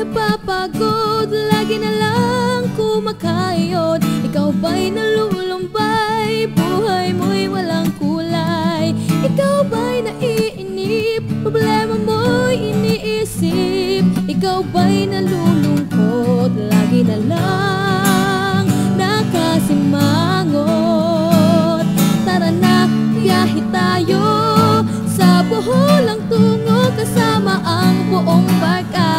napapagod? Lagi na lang kumakayod Ikaw ba'y nalulumbay? Buhay mo'y walang kulay Ikaw ba'y naiinip? Problema mo'y iniisip Ikaw ba'y nalulungkot? Lagi na lang nakasimangot Tara na, biyahe tayo Sa Bohol ang tungo kasama ang buong barkada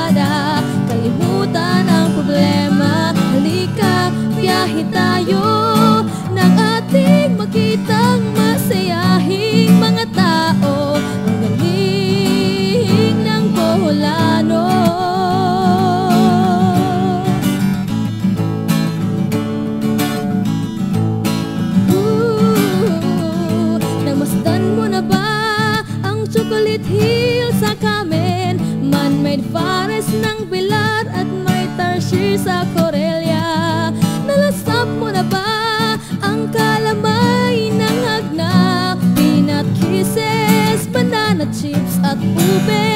chocolate hill sa kamen? Man-made forest ng Pilar at may tarsier sa Corelia Nalasap mo na ba ang kalamay ng hagna? Peanut kisses, banana chips at ubeng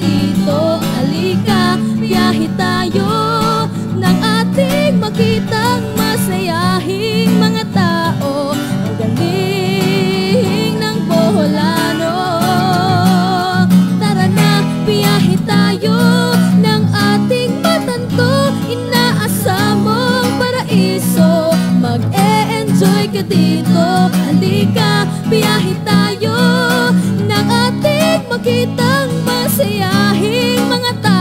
dito. Halika, biyahe tayo Nang ating makitang masayahing mga tao. Ang galing ng Boholano. Tara na, biyahe tayo Nang ating matanto. Inaasamong paraiso. Mag-e-enjoy ka dito. Halika, biyahe tayo makitang masayahing mga tao